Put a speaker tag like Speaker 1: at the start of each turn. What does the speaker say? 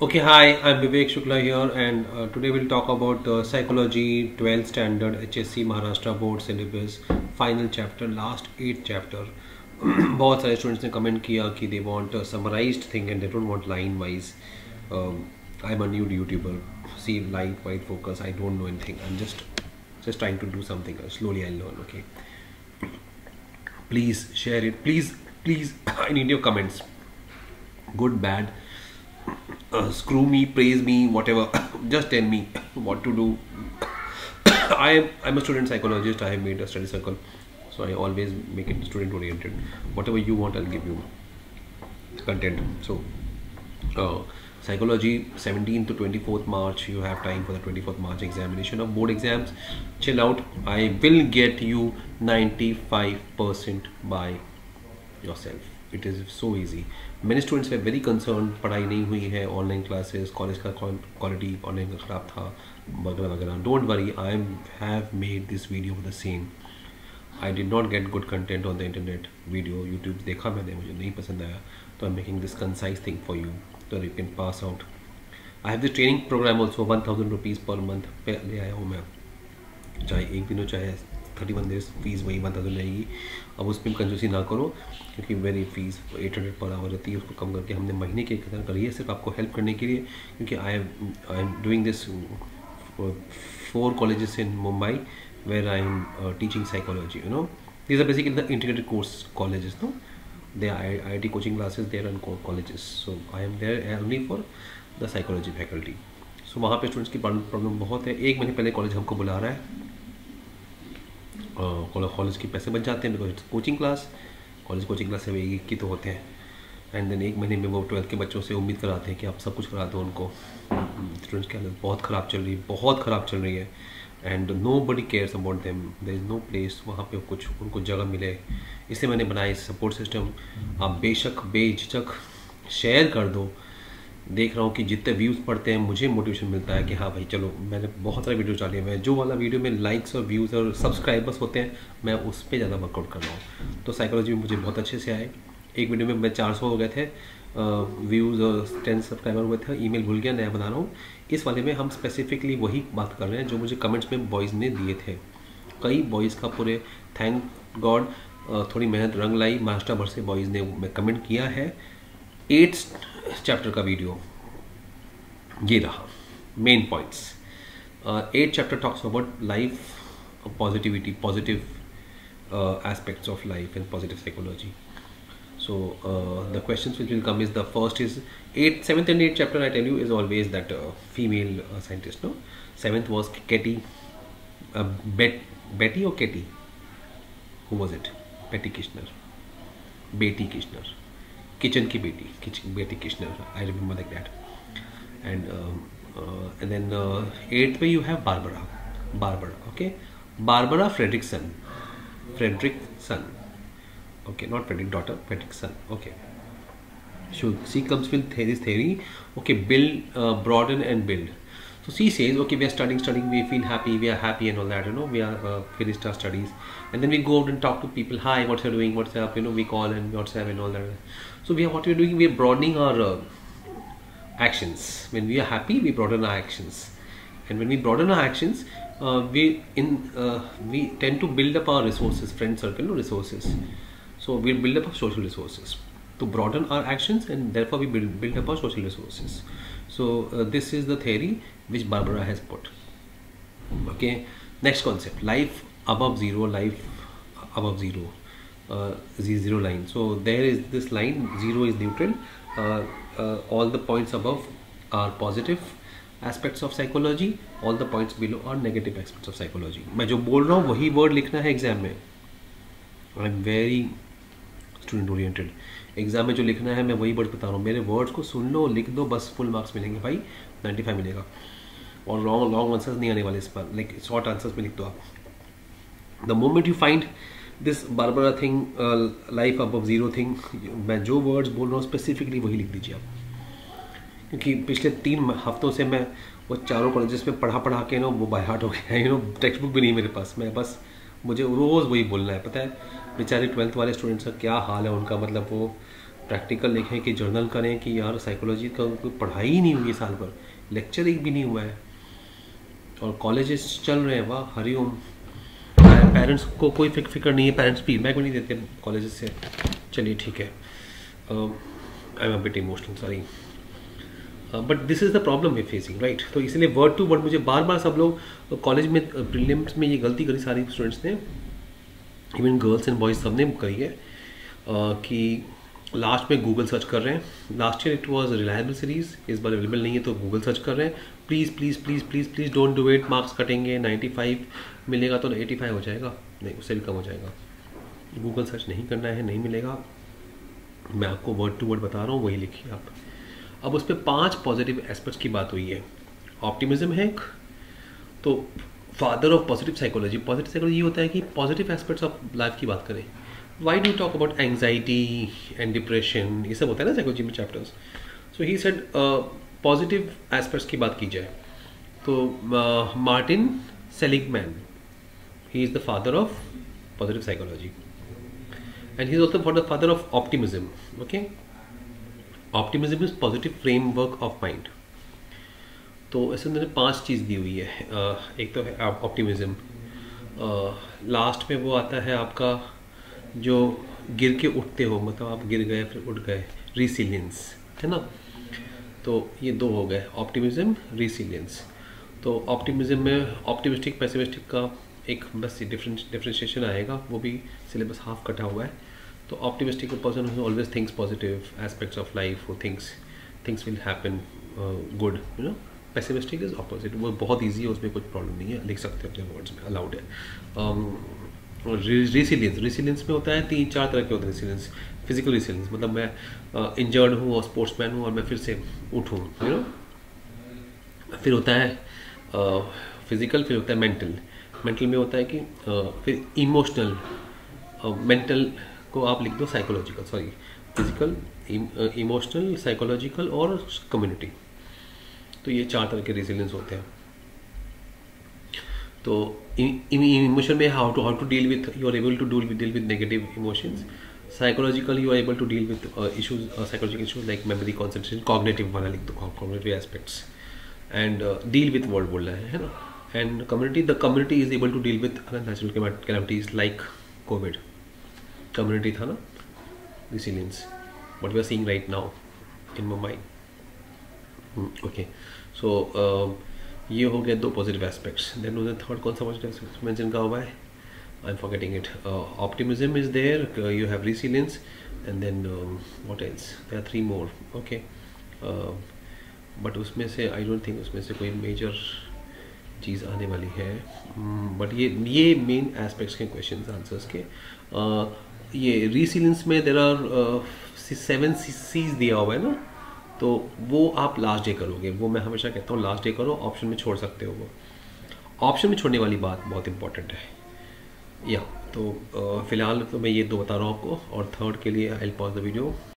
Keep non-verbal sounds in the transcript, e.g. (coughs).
Speaker 1: Okay, hi, I'm Vivek Shukla here, and uh, today we'll talk about uh, psychology 12th standard HSC Maharashtra board syllabus final chapter last eight chapter (clears throat) बहुत सारे students ने comment किया कि they want summarized thing and they don't want line wise I am a new youtuber see light white focus I don't know anything I am just just trying to do something slowly i'll learn okay please share it please please (coughs) i need your comments good bad uh, screw me, praise me, whatever. (coughs) Just tell me what to do. (coughs) I am I'm a student psychologist. I have made a study circle, so I always make it student oriented. Whatever you want, I'll give you content. So, uh, psychology 17th to 24th March. You have time for the 24th March examination of board exams. Chill out. I will get you 95% by yourself. It is so easy. Many students way very concern पढ़ाई नहीं हुई है online classes college का quality online का ख़राब था, वगैरह वगैरह। Don't worry I am have made this video the same I did not get good content on the internet video YouTube देखा मैंने, मुझे नहीं पसंद आया। तो I am making this concise thing for you तो you can pass out I have this training program also one thousand rupees per month पे ले आया हूँ मैं। चाहे एक दिन हो, चाहे थर्टी वन डेज़ फ़ीस वही वन थाउज़ेंड रहेगी अब उस पर कंजूसी ना करो, क्योंकि very fees eight hundred per hour रहती है, उसको कम करके हमने महीने के कदर करी है, सिर्फ़ आपको हेल्प करने के लिए, क्योंकि I am I am doing this for colleges in Mumbai where I am teaching psychology you know these are basically the integrated course colleges, no? They are IIT coaching classes are in colleges. So, I am there only for the psychology faculty. So, वहाँ पे students की problem बहुत है। एक महीने पहले college हमको बुला रहा है। कॉलेज के पैसे बच जाते हैं because it's coaching class college coaching class से एक की तो होते हैं. एंड देन एक महीने में वो ट्वेल्थ के बच्चों से उम्मीद कराते हैं कि आप सब कुछ करा दो उनको. स्टूडेंट्स की हालत बहुत ख़राब चल रही है, बहुत ख़राब चल रही है. And nobody cares about them there is no place वहाँ पे कुछ उनको जगह मिले. इसलिए मैंने बनाया सपोर्ट सिस्टम आप बेशक बेझक शेयर कर दो. देख रहा हूँ कि जितने व्यूज़ पढ़ते हैं, मुझे मोटिवेशन मिलता है कि हाँ भाई चलो, मैंने बहुत सारे वीडियो डाले हुए हैं। जो वाला वीडियो में लाइक्स और व्यूज़ और सब्सक्राइबर्स होते हैं, मैं उस पर ज़्यादा वर्कआउट कर रहा हूँ। तो साइकोलॉजी मुझे बहुत अच्छे से आए। एक वीडियो में मैं चार सौ हो गए थे व्यूज़ और टेन सब्सक्राइबर हुए थे ईमेल भूल गया, नया बना रहा हूँ। इस वाले में हम स्पेसिफिकली वही बात कर रहे हैं जो मुझे कमेंट्स में बॉयज़ ने दिए थे। कई बॉयज़ का पूरे थैंक गॉड थोड़ी मेहनत, रंग लाई महाराष्ट्र भर से बॉयज़ ने कमेंट किया है। एट चैप्टर का वीडियो ये रहा main points eight chapter talks about life positivity positive aspects of life and positive psychology so the question which will come is the first is eight seventh and eight chapter I tell you is always that female scientist no seventh was Katie Betty और Katie who was it Betty Kishner Betty Kishner kitchen की Betty Betty Kitchener I remember like that and and then eight पे you have Barbara Barbara okay Barbara Frederick son okay not Frederick daughter Frederick son okay so she comes with theory okay build broaden and build so she says, okay, we are studying, studying, we feel happy, we are happy and all that, you know, we are uh, finished our studies. And then we go out and talk to people, hi, what's you doing, what's up, you know, we call and WhatsApp and all that. So we are, what we are doing, we are broadening our uh, actions. When we are happy, we broaden our actions. And when we broaden our actions, uh, we in uh, we tend to build up our resources, friend circle resources. So we build up our social resources to broaden our actions and therefore we build, build up our social resources. So uh, this is the theory which Barbara has put. Okay, next concept: life above zero, life above zero, uh, zero line. So there is this line: zero is neutral. Uh, uh, all the points above are positive aspects of psychology. All the points below are negative aspects of psychology. मैं जो बोल रहा हूँ वही word लिखना है exam में. I'm very student oriented. Exam में जो लिखना है, मैं वही वर्ड बता रहा हूँ। मेरे वर्ड्स को सुन लो लिख दो, बस फुल मार्क्स मिलेंगे भाई। 95 मिलेगा। और लॉन्ग लॉन्ग आंसर्स नहीं आने वाले इस पर। लाइक शॉर्ट आंसर्स में लिख दो आप। The moment you find this Barbara thing life अब ज़ीरो थिंग मैं जो वर्ड्स बोल रहा हूँ स्पेसिफिकली वही लिख दीजिए आप। क्योंकि पिछले तीन हफ्तों से मैं वो चारों कॉलेजेस में पढ़ा पढ़ा के ना, वो बाय हार्ट हो गया यू नो टेक्स्ट बुक भी नहीं मेरे पास। मैं बस, मुझे रोज़ वही बोलना है। पता है? बेचारे ट्वेल्थ वाले स्टूडेंट्स का क्या हाल है? उनका मतलब वो प्रैक्टिकल लिखें कि जर्नल करें कि यार साइकोलॉजी का कोई पढ़ाई ही नहीं हुई साल भर लेक्चर एक भी नहीं हुआ है। और कॉलेजेस चल रहे हैं, वाह हरिओम पेरेंट्स को कोई फिक फ़िक्र नहीं है पेरेंट्स फीडबैक भी नहीं देते कॉलेज से। चलिए, ठीक है। I am bit emotional sorry but this is the problem we facing right तो इसलिए वर्ड टू वर्ड मुझे बार बार सब लोग कॉलेज में प्रीलिम्स में ये गलती करी सारी स्टूडेंट्स ने। इवन गर्ल्स एंड बॉयज़ सबने करी है कि लास्ट में गूगल सर्च कर रहे हैं। Last year it was reliable series इस बार अवेलेबल नहीं है तो गूगल सर्च कर रहे हैं। Please please please please please don't do it marks कटेंगे 95 मिलेगा तो 85 हो जाएगा। नहीं, उससे भी कम हो जाएगा। गूगल सर्च नहीं करना है, नहीं मिलेगा। मैं आपको वर्ड टू वर्ड बता रहा हूँ, वही लिखिए आप। अब उस पर पाँच पॉजिटिव एस्पेक्ट्स की बात हुई है। ऑप्टिमिज्म है एक तो father of positive psychology positive psychology ये होता है कि पॉजिटिव एस्पेक्ट्स ऑफ़ लाइफ की बात करें। Why do talk about anxiety and depression ये सब होता है ना साइकोलॉजी में chapters so he said positive aspects की बात की जाए तो Martin Seligman he is the father of positive psychology and he is also for the father of optimism okay optimism is positive framework of mind तो ऐसे मैंने पाँच चीज़ दी हुई है। एक तो है ऑप्टिमिज्म लास्ट में वो आता है आपका जो गिर के उठते हो मतलब आप गिर गए, फिर उठ गए रिसिलियंस है ना? तो ये दो हो गए ऑप्टिमिज्म रिसिलियंस तो ऑप्टिमिज्म में ऑप्टिमिस्टिक पैसिमिस्टिक का एक बस डिफरेंट डिफ्रेंशिएशन आएगा, वो भी सिलेबस हाफ़ कटा हुआ है। तो optimistic person who always thinks positive aspects of life वो thinks things will happen good you know pessimistic is opposite वो बहुत ईजी है उसमें कुछ प्रॉब्लम नहीं है लिख सकते हो अपने वर्ड्स में अलाउड है। रिसिलियंस um, रिसिलियंस में होता है तीन चार तरह के होते हैं रिसिलियंस फ़िज़िकल रिसिलियंस मतलब मैं इंजर्ड uh, हूँ और स्पोर्ट्समैन हूँ और मैं फिर से उठूँ यू नो फिर होता है फ़िज़िकल uh, फिर होता है मेंटल मेंटल में होता है कि uh, फिर इमोशनल मेंटल uh, को आप लिख दो psychological sorry physical emotional psychological और कम्युनिटी तो ये चार तरह के रेजिलियंस होते हैं। तो इमोशन में how to how to deal with you are able to deal deal with negative emotions psychological you are able to deal with issues psychological issues like memory concentration cognitive वाला लिख दो cognitive aspects and deal with word बोल रहा है है ना? And community the community is able to deal with natural calamities like Covid community था ना? Resilience. What we are seeing right now in Mumbai okay so ये हो गया दो पॉजिटिव एस्पेक्ट्स देन उधर थर्ड कौन सा पॉजिटिव एस्पेक्ट मेंशन का हुआ है I am forgetting it optimism is there you have resilience and then what else there are three more okay but उसमें से आई डोंट थिंक उसमें से कोई मेजर चीज़ आने वाली है. बट hmm, ये ये मेन एस्पेक्ट्स के क्वेश्चन आंसर्स के. Uh, ये रीसिलेंस में देर आर सेवन सीज दिया हुआ है ना? तो वो आप लास्ट डे करोगे। वो मैं हमेशा कहता हूँ लास्ट डे करो ऑप्शन में छोड़ सकते हो वो। ऑप्शन में छोड़ने वाली बात बहुत इंपॉर्टेंट है। या तो फ़िलहाल तो मैं ये दो बता रहा हूँ आपको और थर्ड के लिए आई पॉज द वीडियो